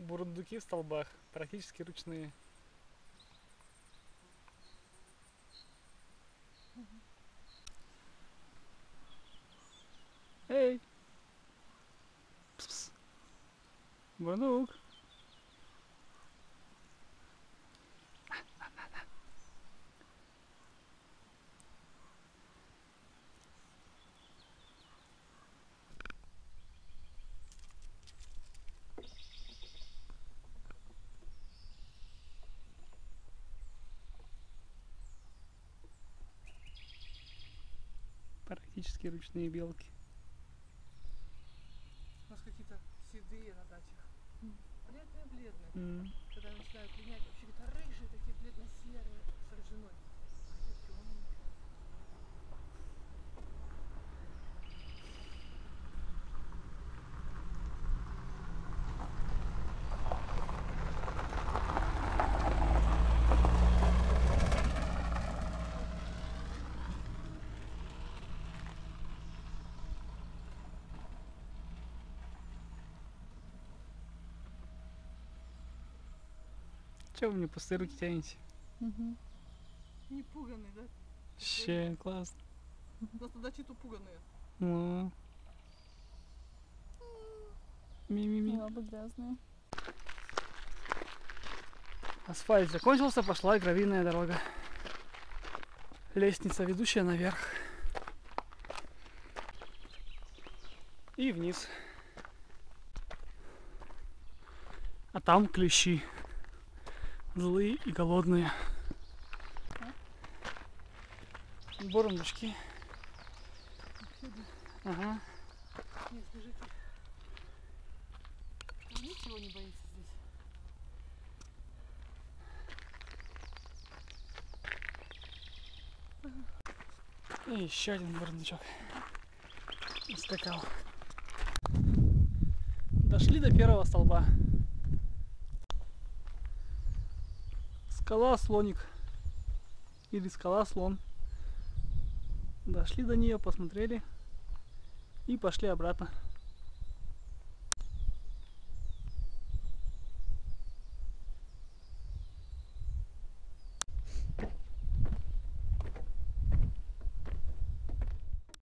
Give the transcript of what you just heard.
бурундуки в столбах, практически ручные. Эй! Пс-пс. Бурундук. Практически ручные белки. У нас какие-то седые на дачах. Бледные-бледные. М. Когда начинают линять, вообще какие-то рыжие, такие бледно-серые, с рыжиной. Чего вы мне пустые руки тянете? Не пуганые, да? Ще, классно. У нас на даче то пуганые. Ну. Ми-ми-ми. Лапы грязные. Асфальт закончился, пошла гравийная дорога. Лестница, ведущая наверх. И вниз. А там клещи. Злые и голодные. Бурундучки. Ага. Не, скажите. Вы ничего не боитесь здесь? И еще один бурундучок. Скакал. Дошли до первого столба. Скала слоник. Или скала слон. Дошли до нее, посмотрели и пошли обратно.